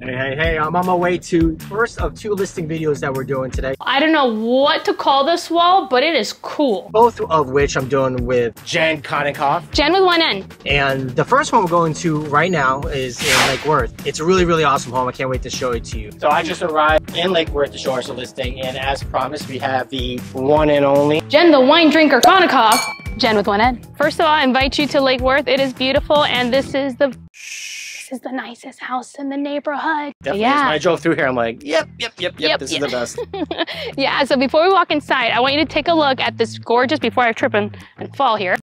Hey, hey, hey, I'm on my way to first of two listing videos that we're doing today. I don't know what to call this wall, but it is cool. Both of which I'm doing with Jen Konikoff. Jen with one N. And the first one we're going to right now is in Lake Worth. It's a really, really awesome home. I can't wait to show it to you. So I just arrived in Lake Worth to show us a listing. And as promised, we have the one and only Jen the wine drinker Konikoff. Jen with one N. First of all, I invite you to Lake Worth. It is beautiful and this is the this is the nicest house in the neighborhood. Definitely. Yeah. When I drove through here, I'm like, yep, yep, yep, yep, Yep, this yep. is the best. yeah, so before we walk inside, I want you to take a look at this gorgeous, before I trip and, and fall here.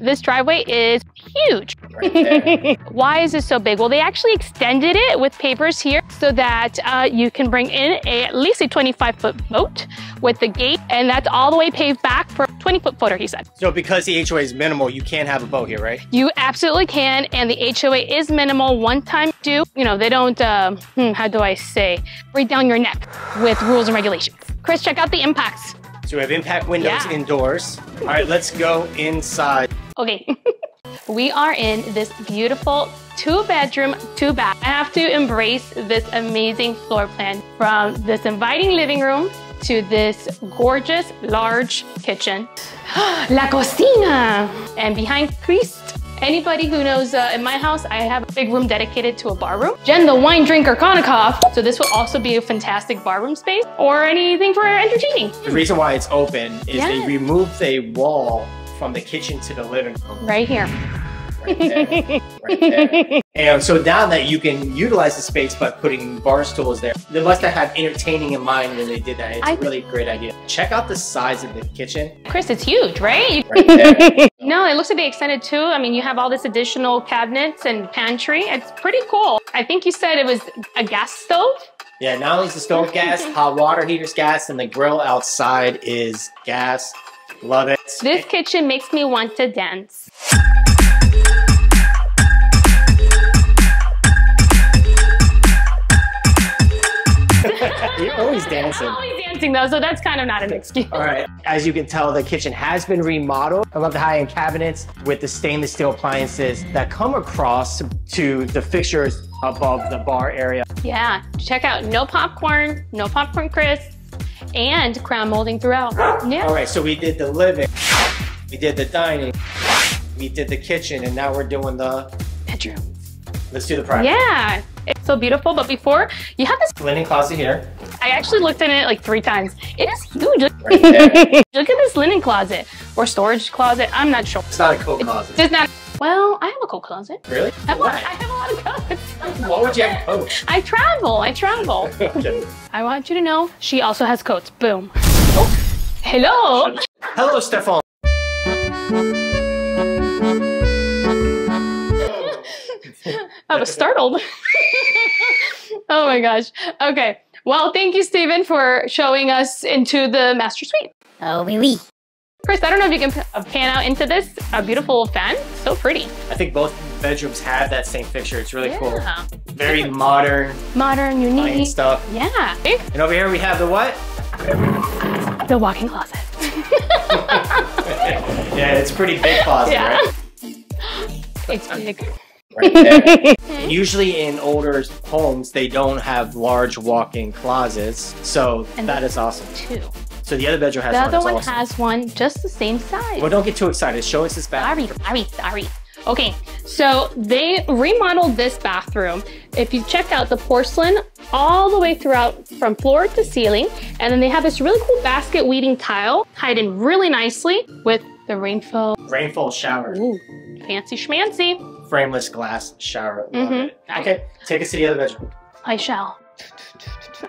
This driveway is huge. Right. Why is this so big? Well, they actually extended it with pavers here so that uh, you can bring in a, at least a 25 foot boat with the gate, and that's all the way paved back for 20 foot footer, he said. so because the HOA is minimal, you can't have a boat here, right? You absolutely can, and the HOA is minimal. One time due, you know, they don't, um, hmm, how do I say, breathe down your neck with rules and regulations. Chris, check out the impacts. So we have impact windows Yeah. indoors. All right, let's go inside. Okay. we are in this beautiful two bedroom, two bath. I have to embrace this amazing floor plan from this inviting living room to this gorgeous large kitchen. La cocina! And behind Chris, anybody who knows uh, in my house, I have a big room dedicated to a bar room. Jen, the wine drinker Konikoff. So this will also be a fantastic bar room space or anything for entertaining. The reason why it's open is Yeah. they removed a wall from the kitchen to the living room. Right here. Right there. right there. And so now that you can utilize the space by putting bar stools there, they must have had entertaining in mind when they did that. It's I- a really great idea. Check out the size of the kitchen. Chris, it's huge, right? Right. No, it looks to be extended too. I mean, you have all this additional cabinets and pantry. It's pretty cool. I think you said it was a gas stove. yeah, not only is the stove gas, hot water heater's gas, and the grill outside is gas. Love it. This kitchen makes me want to dance. You're always dancing. I'm always dancing though, so that's kind of not an excuse. All right, as you can tell, the kitchen has been remodeled. I love the high-end cabinets with the stainless steel appliances that come across to the fixtures above the bar area. Yeah, check out no popcorn, no popcorn Chris, and crown molding throughout. All Yeah, right, so we did the living, we did the dining, we did the kitchen, and now we're doing the, bedroom. let's do the private. Yeah, it's so beautiful. But before, you have this. Linen closet here. I actually looked in it like three times. It is huge. Right. Look at this linen closet or storage closet. I'm not sure. It's not a coat closet. It's not. Well, I have a coat closet. Really? I have, a lot, I have a lot of coats. Why would you have a coat? I travel. I travel. Okay. I want you to know she also has coats. Boom. Oh. Hello. Hello, Stefan. I was startled. oh my gosh. Okay. Well, thank you, Stephen, for showing us into the master suite. Oh, oui, oui. Chris, I don't know if you can uh, pan out into this. A beautiful fan. So pretty. I think both bedrooms have that same fixture. It's really cool. Yeah. Very modern, Modern, unique. stuff. Yeah. And over here we have the what? The walk-in closet. yeah, it's pretty big closet, Yeah. right? It's big. Right there. Usually in older homes, they don't have large walk-in closets, so And that is awesome. Two. So the other bedroom has The one. other one awesome. has one just the same size. Well, don't get too excited. Show us this bathroom. Sorry, sorry, sorry. Okay, so they remodeled this bathroom. If you check out the porcelain all the way throughout from floor to ceiling, and then they have this really cool basket weeding tile tied in really nicely with the rainfall. Rainfall shower, Ooh, fancy schmancy. frameless glass shower. Mhm. it. Okay, take us to the other bedroom. I shall.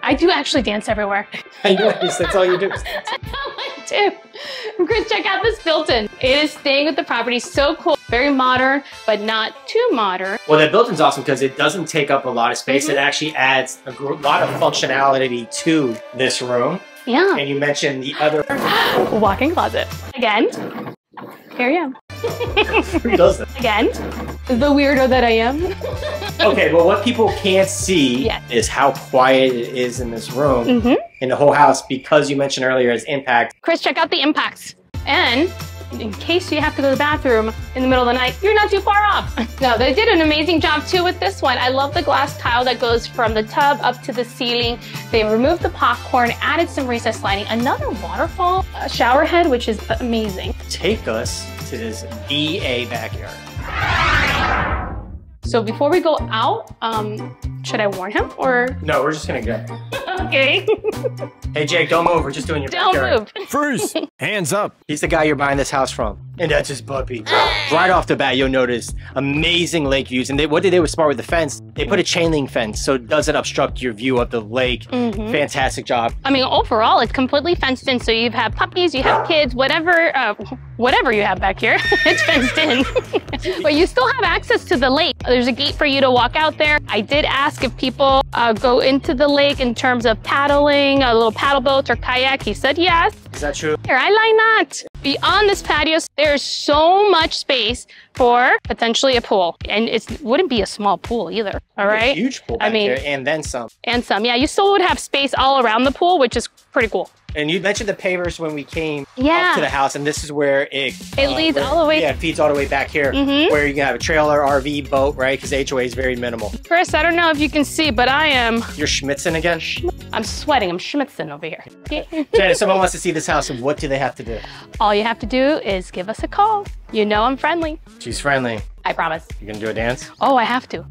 I do actually dance everywhere. Anyways, that's all you do. I do. Chris, check out this built-in. It is staying with the property. So cool. Very modern, but not too modern. Well, that built-in's awesome because it doesn't take up a lot of space. Mm-hmm. It actually adds a lot of functionality to this room. Yeah. And you mentioned the other. Walk-in closet. Again. Here I am. Who does that? Again. The weirdo that I am. Okay, well, what people can't see Yeah. is how quiet it is in this room, hmm in the whole house, because you mentioned earlier as impact. Chris, check out the impacts. And in case you have to go to the bathroom in the middle of the night, you're not too far off. no, they did an amazing job too with this one. I love the glass tile that goes from the tub up to the ceiling. They removed the popcorn, added some recessed lighting, another waterfall shower head, which is amazing. Take us to this BA backyard. So before we go out, um, should I warn him or? No, we're just gonna go. okay. hey Jake, don't move. We're just doing your Don't backyard. move. Freeze! Hands up! He's the guy you're buying this house from. And that's his puppy. right off the bat, you'll notice amazing lake views. And they, what they did was smart with the fence. They put a chain link fence so it doesn't obstruct your view of the lake. Fantastic job. I mean, overall, it's completely fenced in. So you have puppies, you have kids, whatever, uh, whatever you have back here, it's fenced in. but you still have access to the lake. There's a gate for you to walk out there. I did ask if people uh, go into the lake in terms of paddling, a little paddle boat or kayak. He said yes. Is that true? Here, I lie not. Beyond this patio, there's so much space for potentially a pool. And it wouldn't be a small pool either. All right. A huge pool I back mean- here, and then some. And some. Yeah, you still would have space all around the pool, which is pretty cool. And you mentioned the pavers when we came Yeah. up to the house, and this is where it It leads where- all the way- Yeah, it feeds all the way back here, Mhm. where you can have a trailer, RV, boat, right? Because HOA is very minimal. Chris, I don't know if you can see, but I am. You're schvitzing again. I'm sweating. I'm schvitzing over here. Jen, if someone wants to see this house, and what do they have to do? All you have to do is give us a call. You know I'm friendly. She's friendly. I promise. You gonna do a dance? Oh, I have to.